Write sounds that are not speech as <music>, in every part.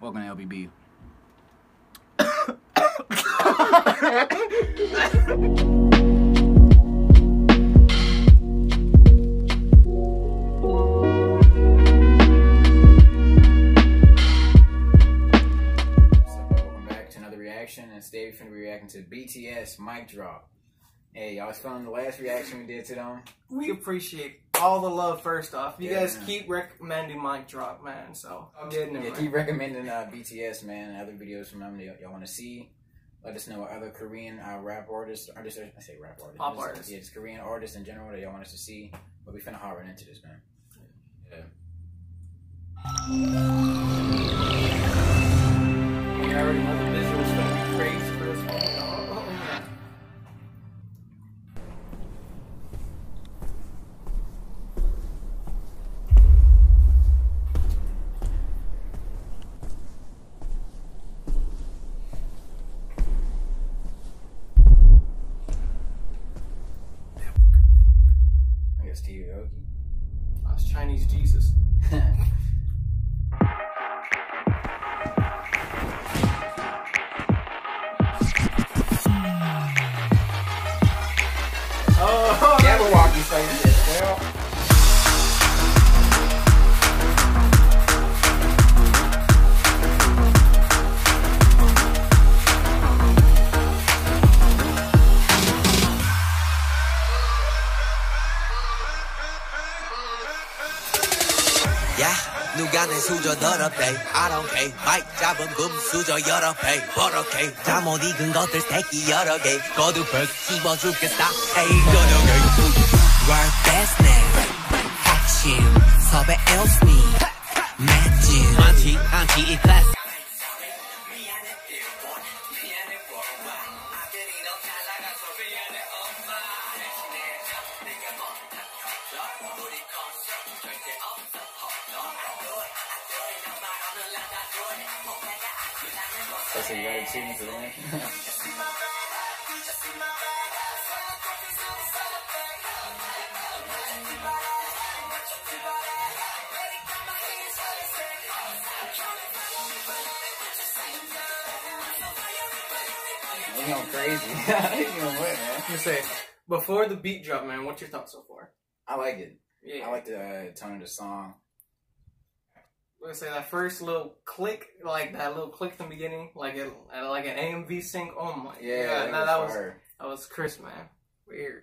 Welcome to LBB. welcome back to another reaction, and today we're going to be reacting to BTS Mic Drop. Hey, y'all was feeling the last reaction we did to them? We appreciate all the love first off. You Yeah. guys keep recommending Mic Drop, man. So I'm getting it. Yeah, man. keep recommending uh, BTS, man, and other videos from them that y- y'all want to see. Let us know what other Korean uh, rap artists, artists, I say rap artists, Pop artists. yeah, just Korean artists in general that y'all want us to see. But we finna hop right into this, man. Yeah. You I Steve Aoki. That's Chinese Jesus. <laughs> Oh, Jabberwocky say 누가 내 수저 더럽대? I don't care. 마이크 잡은 금 수저 여러 배. 버럭해. 잠못 익은 것들 새끼 여러 개. 거두벌 씹어 죽겠다. 에이 거덕에. World best name 핵심 섭외 elsme 매진 많지 않지 이 클래스 a got achievement for them. They going crazy. <laughs> they going what, man? I'm gonna say before the beat drop, man. What's your thoughts so far? I like it. Yeah, I like the uh, tone of the song. I'm gonna say that first little click, like that little click in the beginning, like it, like an AMV sync. Oh my Yeah, god, that, that was fire. that was Chris, man. Weird.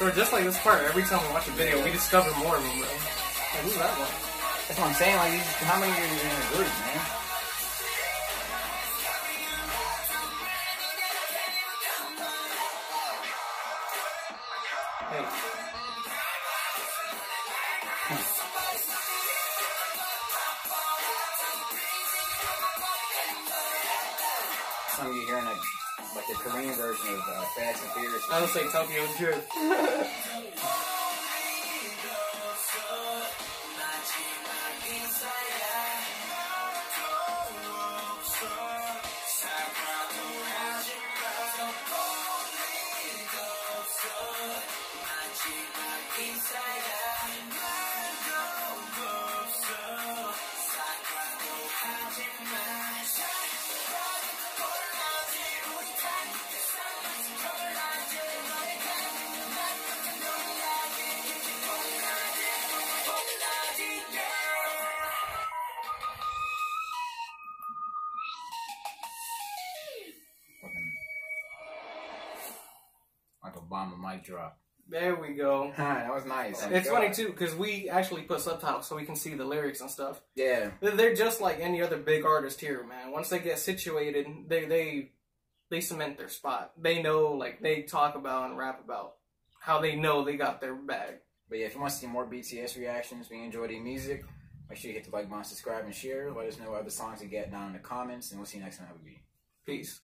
So just like this part, every time we watch a video, we discover more of them. Bro. Like, who's that one? That's what I'm saying. Like, these, how many are you in a group, man? Hey, Some of you hearing like, like the Korean version of uh, Fast and Furious. I would say Tokyo Drift. Obama mic drop. There we go. <laughs> that was nice. It's funny too because we actually put subtitles so we can see the lyrics and stuff. Yeah, They're- just like any other big artist here, man. Once they get situated, they they they cement their spot. They know, like they talk about and rap about how they know they got their bag. but yeah, if you want to see more BTS reactions, we enjoy the music. Make sure you hit the like button, subscribe, and share. Let us know what other songs you get down in the comments, and we'll see you next time. Have a good Peace.